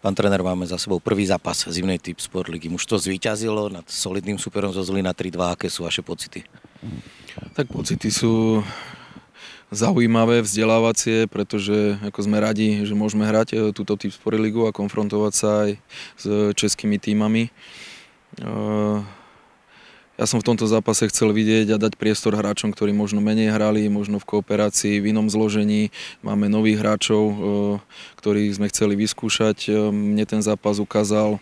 Pán tréner, máme za sebou prvý zápas zimnej typ Sport ligy. Už to zvíťazilo nad solidným superom zo Zlína 3-2. Aké sú vaše pocity? Tak pocity sú zaujímavé, vzdelávacie, pretože ako sme radi, že môžeme hrať e, túto typ Sport ligu a konfrontovať sa aj s českými týmami. Ja som v tomto zápase chcel vidieť a dať priestor hráčom, ktorí možno menej hrali, možno v kooperácii, v inom zložení. Máme nových hráčov, eh, ktorých sme chceli vyskúšať. Eh, mne ten zápas ukázal,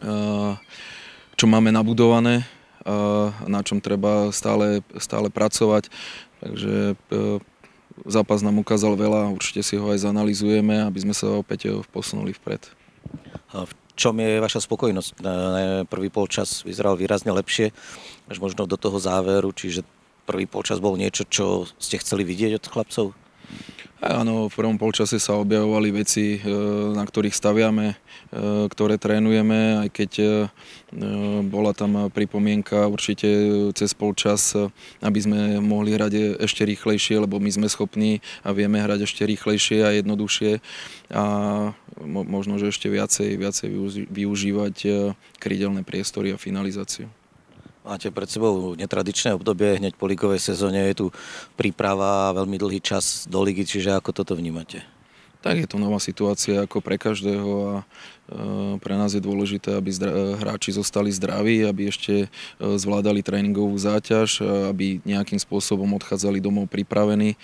eh, čo máme nabudované, na čom treba stále, stále pracovať. Takže zápas nám ukázal veľa, určite si ho aj zanalizujeme, aby sme sa opäť posunuli vpred. V čom je vaša spokojnosť? Prvý polčas vyzeral výrazne lepšie, až možno do toho záveru, čiže prvý polčas bol niečo, čo ste chceli vidieť od chlapcov? Áno, v prvom polčase sa objavovali veci, e, na ktorých staviame, e, ktoré trénujeme, aj keď e, bola tam pripomienka určite cez polčas, aby sme mohli hrať ešte rýchlejšie, lebo my sme schopní a vieme hrať ešte rýchlejšie a jednoduchšie a možno, že ešte viacej, viacej využívať krydelné priestory a finalizáciu. Máte pred sebou netradičné obdobie, hneď po ligovej sezóne je tu príprava a veľmi dlhý čas do ligy, čiže ako toto vnímate? Tak je to nová situácia ako pre každého a e, pre nás je dôležité, aby hráči zostali zdraví, aby ešte e, zvládali tréningovú záťaž, aby nejakým spôsobom odchádzali domov pripravení, e,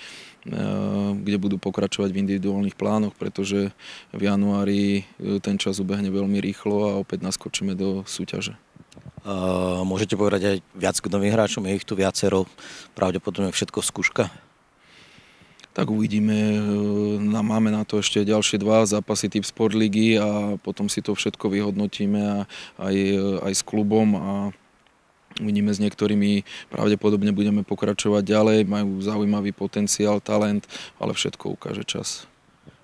kde budú pokračovať v individuálnych plánoch, pretože v januári ten čas ubehne veľmi rýchlo a opäť naskočíme do súťaže. Môžete povedať aj viac k novým hráčom, je ich tu viacero, pravdepodobne všetko skúška? Tak uvidíme, e, máme na to ešte ďalšie dva zápasy typ Sport a potom si to všetko vyhodnotíme aj, aj s klubom a uvidíme s niektorými, pravdepodobne budeme pokračovať ďalej, majú zaujímavý potenciál, talent, ale všetko ukáže čas.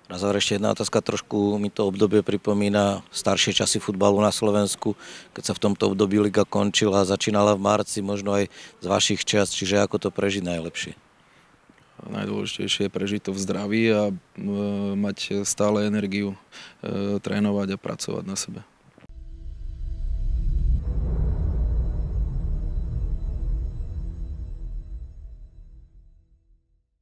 Na záver ešte jedna otázka, trošku mi to obdobie pripomína staršie časy futbalu na Slovensku, keď sa v tomto období liga končila a začínala v marci, možno aj z vašich čas, čiže ako to prežiť najlepšie? Najdôležitejšie je prežiť to v zdraví a e, mať stále energiu e, trénovať a pracovať na sebe.